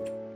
you